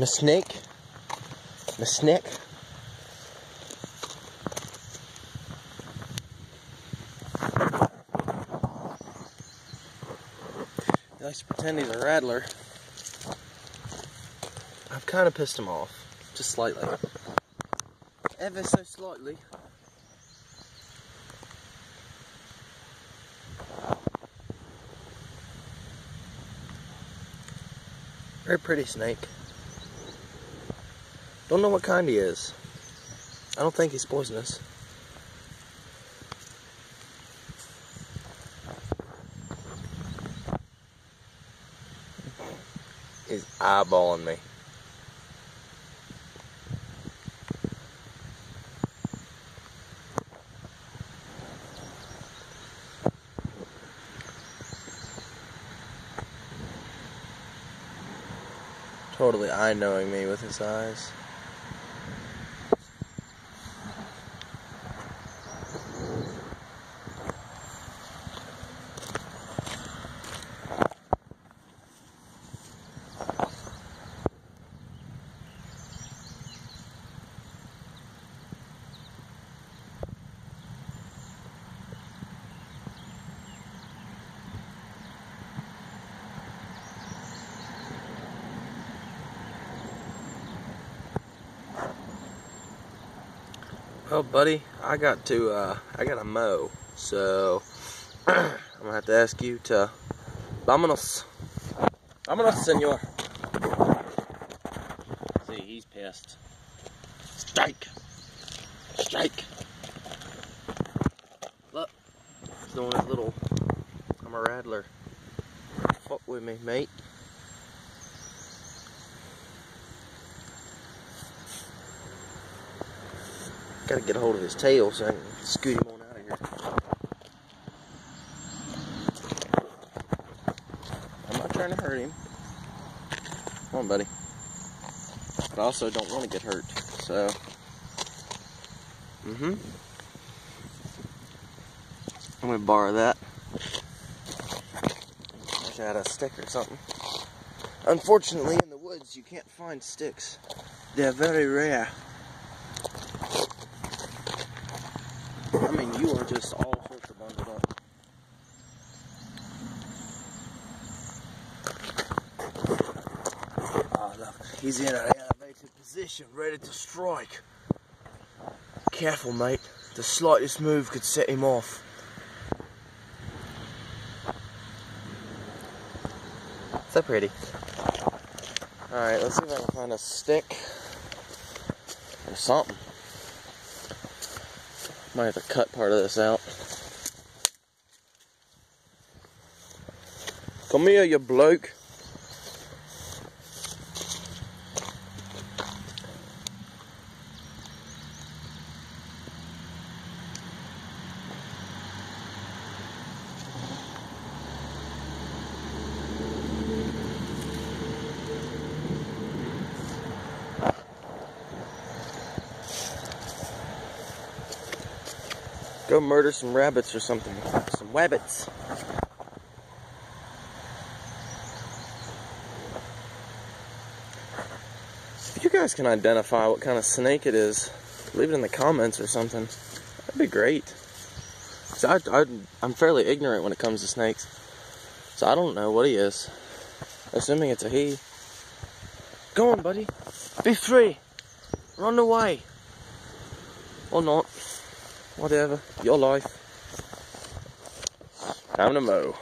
Miss Snake. Miss Snake. He likes to pretend he's a rattler. I've kind of pissed him off. Just slightly. Ever so slightly. Very pretty snake. Don't know what kind he is. I don't think he's poisonous. He's eyeballing me. Totally eye knowing me with his eyes. Well, buddy, I got to, uh, I got to mow, so I'm gonna have to ask you to, vámonos, vámonos, senor. See, he's pissed. Strike, strike. Look, he's doing his little, I'm a rattler. Fuck with me, mate. Gotta get a hold of his tail so I can scoot him on out of here. I'm not trying to hurt him. Come on, buddy. But I also don't want to get hurt, so. Mm-hmm. I'm gonna borrow that. Wish I had a stick or something. Unfortunately, in the woods, you can't find sticks. They're very rare. I mean, you are just all sorts of bundled up. Oh, look, he's in an elevated position, ready to strike. Careful, mate. The slightest move could set him off. So pretty. Alright, let's see if I can find a stick or something. Might have to cut part of this out. Come here, you bloke. Go murder some rabbits or something. Some wabbits. If you guys can identify what kind of snake it is, leave it in the comments or something. That'd be great. So I, I'm fairly ignorant when it comes to snakes. So I don't know what he is. Assuming it's a he. Go on, buddy. Be free. Run away. Or not. Whatever. Your life. Time to mow.